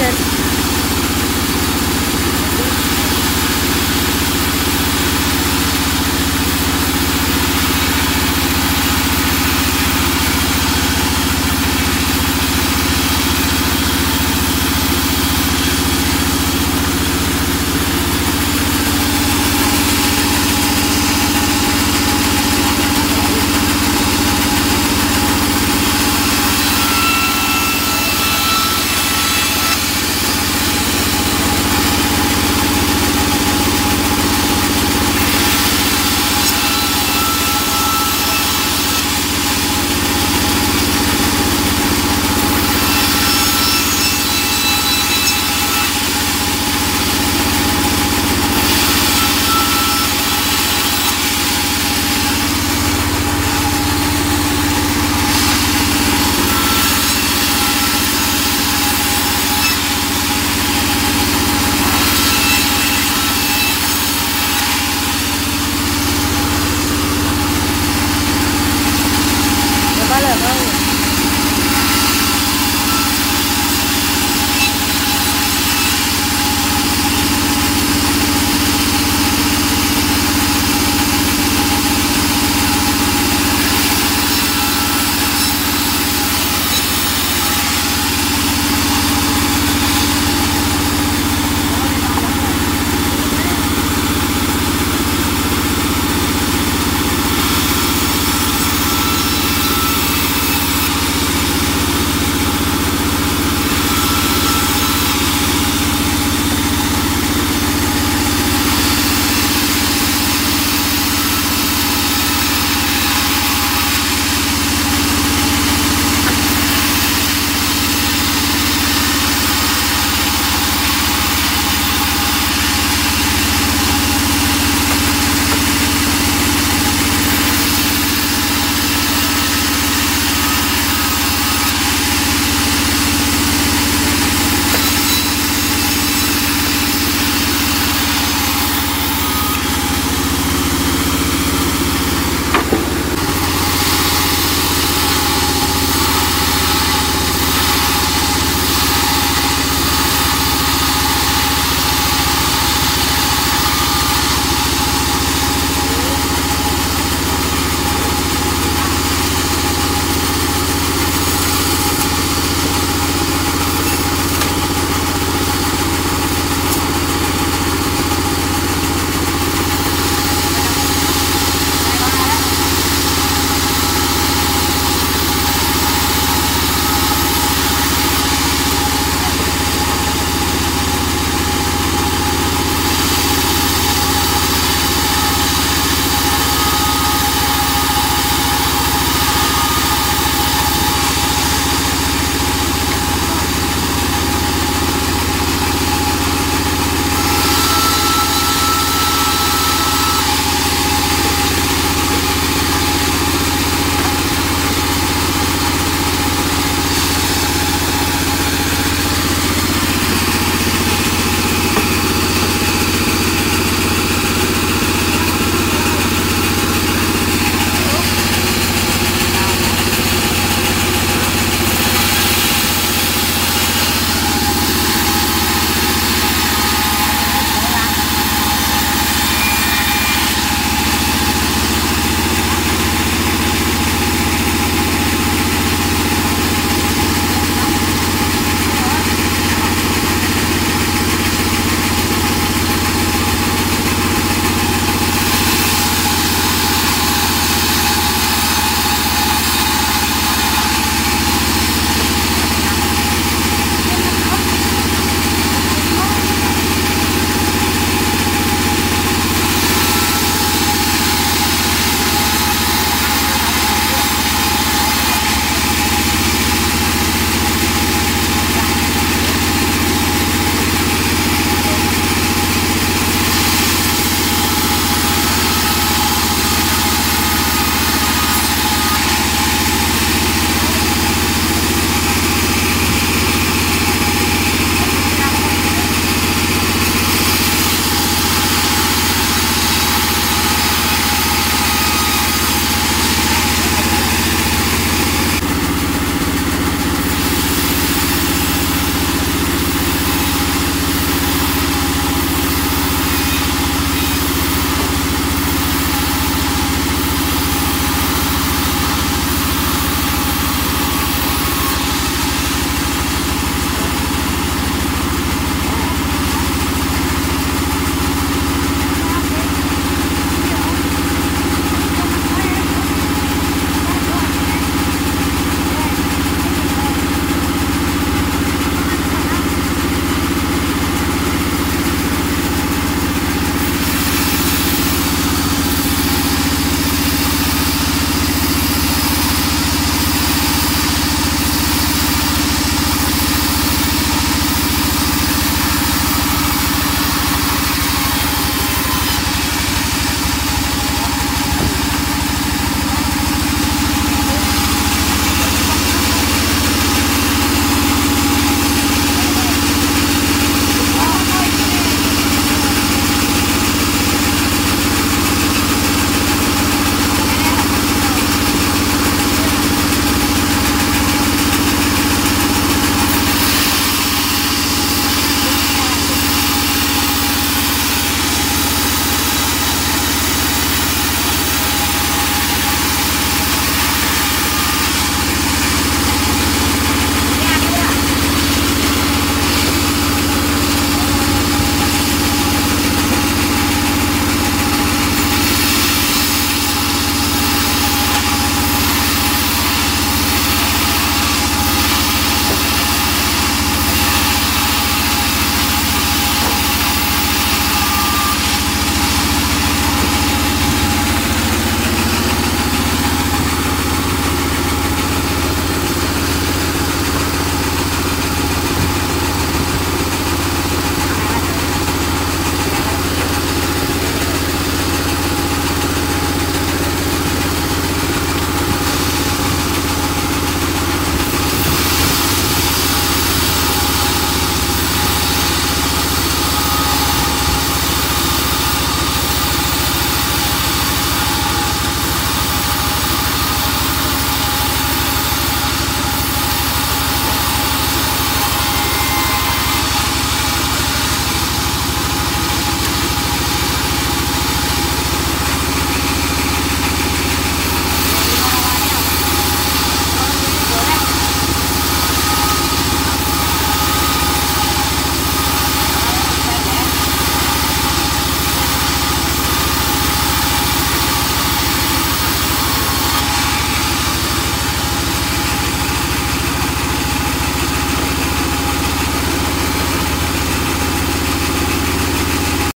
Limited.